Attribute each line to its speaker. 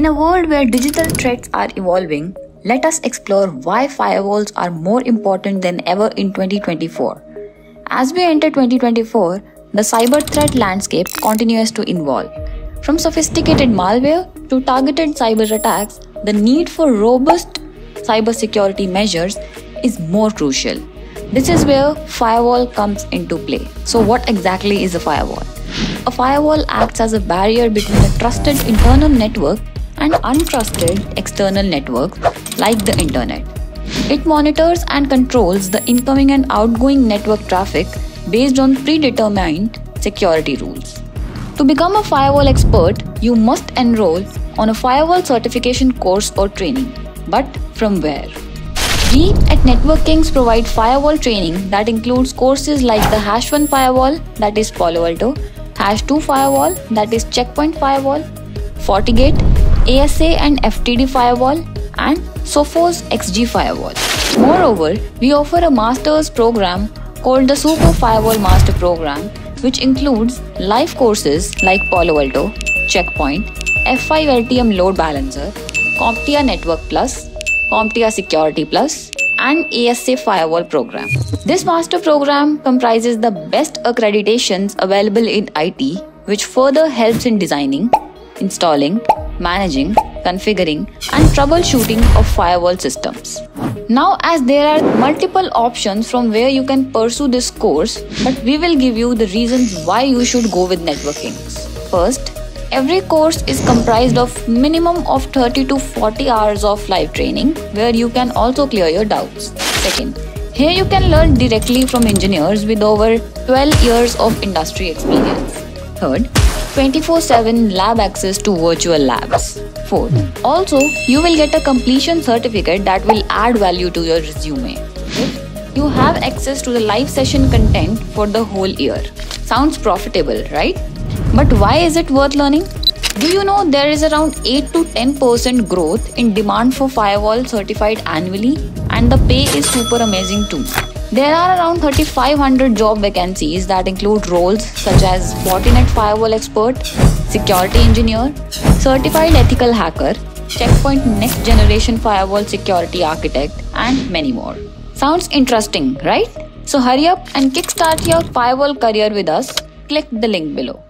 Speaker 1: In a world where digital threats are evolving, let us explore why firewalls are more important than ever in 2024. As we enter 2024, the cyber threat landscape continues to evolve. From sophisticated malware to targeted cyber attacks, the need for robust cybersecurity measures is more crucial. This is where firewall comes into play. So what exactly is a firewall? A firewall acts as a barrier between a trusted internal network and untrusted external networks like the internet. It monitors and controls the incoming and outgoing network traffic based on predetermined security rules. To become a firewall expert, you must enroll on a firewall certification course or training. But from where? We at Network Kings provide firewall training that includes courses like the Hash 1 firewall, that is Palo Alto, Hash 2 firewall, that is Checkpoint firewall, FortiGate, ASA and FTD firewall, and Sophos XG firewall. Moreover, we offer a master's program called the Super Firewall Master Program, which includes live courses like Palo Alto, Checkpoint, F5 LTM Load Balancer, CompTIA Network Plus, CompTIA Security Plus, and ASA Firewall program. This master program comprises the best accreditations available in IT, which further helps in designing, installing, managing, configuring, and troubleshooting of firewall systems. Now, as there are multiple options from where you can pursue this course, but we will give you the reasons why you should go with Network Kings. First, every course is comprised of minimum of 30 to 40 hours of live training where you can also clear your doubts. Second, here you can learn directly from engineers with over 12 years of industry experience. Third, 24 7 lab access to virtual labs. Fourth, hmm. also, you will get a completion certificate that will add value to your resume. Fifth, you have access to the live session content for the whole year. Sounds profitable, right? But why is it worth learning? Do you know there is around 8 to 10% growth in demand for firewall certified annually and the pay is super amazing too. There are around 3500 job vacancies that include roles such as Fortinet firewall expert, security engineer, certified ethical hacker, checkpoint next generation firewall security architect, and many more. Sounds interesting, right? So hurry up and kickstart your firewall career with us. Click the link below.